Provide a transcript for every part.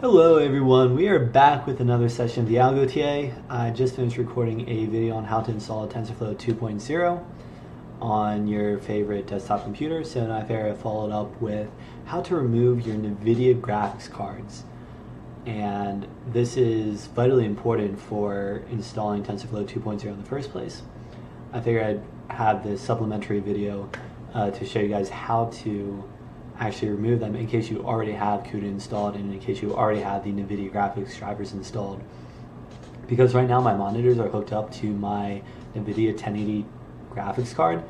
Hello everyone, we are back with another session of the Algo. I just finished recording a video on how to install TensorFlow 2.0 on your favorite desktop computer. So now I figured I followed up with how to remove your NVIDIA graphics cards. And this is vitally important for installing TensorFlow 2.0 in the first place. I figured I'd have this supplementary video uh, to show you guys how to actually remove them in case you already have CUDA installed and in case you already have the NVIDIA graphics drivers installed. Because right now my monitors are hooked up to my NVIDIA 1080 graphics card,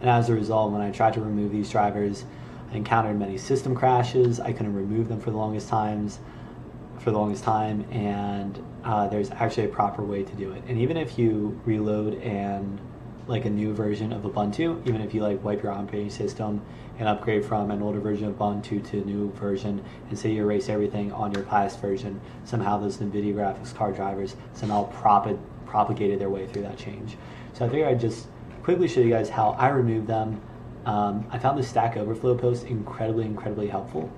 and as a result, when I tried to remove these drivers, I encountered many system crashes. I couldn't remove them for the longest times, for the longest time, and uh, there's actually a proper way to do it. And even if you reload and like a new version of Ubuntu, even if you like wipe your operating system and upgrade from an older version of Ubuntu to a new version, and say you erase everything on your past version, somehow those NVIDIA graphics card drivers somehow prop- propagated their way through that change. So I figured I'd just quickly show you guys how I removed them. Um, I found the Stack Overflow post incredibly, incredibly helpful.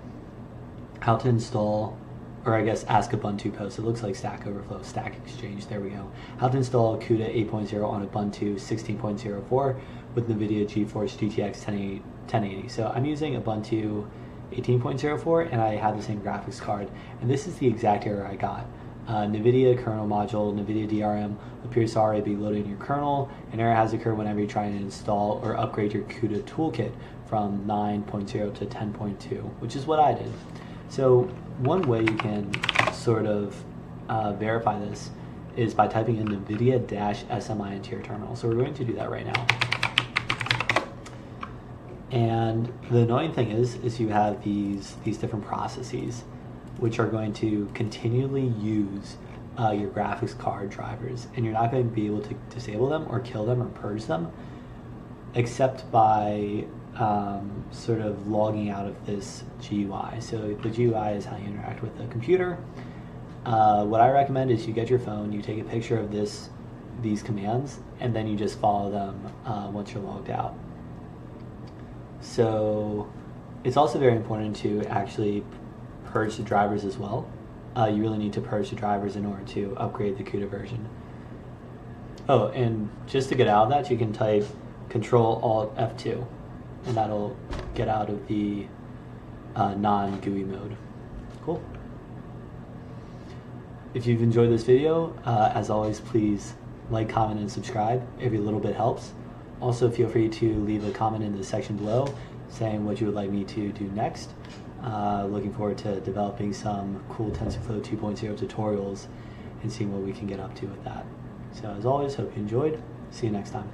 How to install or I guess Ask Ubuntu post. It looks like Stack Overflow, Stack Exchange. There we go. How to install CUDA 8.0 on Ubuntu 16.04 with NVIDIA GeForce GTX 1080. So I'm using Ubuntu 18.04 and I have the same graphics card. And this is the exact error I got. Uh, NVIDIA kernel module, NVIDIA DRM appears to already be loading your kernel. An error has occurred whenever you try to install or upgrade your CUDA toolkit from 9.0 to 10.2, which is what I did. So one way you can sort of uh, verify this is by typing in NVIDIA-SMI into your terminal. So we're going to do that right now. And the annoying thing is, is you have these, these different processes which are going to continually use uh, your graphics card drivers and you're not going to be able to disable them or kill them or purge them except by um, sort of logging out of this GUI. So the GUI is how you interact with the computer. Uh, what I recommend is you get your phone, you take a picture of this, these commands, and then you just follow them uh, once you're logged out. So it's also very important to actually purge the drivers as well. Uh, you really need to purge the drivers in order to upgrade the CUDA version. Oh, and just to get out of that, you can type Control Alt F2 and that'll get out of the uh, non-GUI mode. Cool. If you've enjoyed this video, uh, as always, please like, comment, and subscribe. Every little bit helps. Also, feel free to leave a comment in the section below saying what you would like me to do next. Uh, looking forward to developing some cool TensorFlow 2.0 tutorials and seeing what we can get up to with that. So as always, hope you enjoyed. See you next time.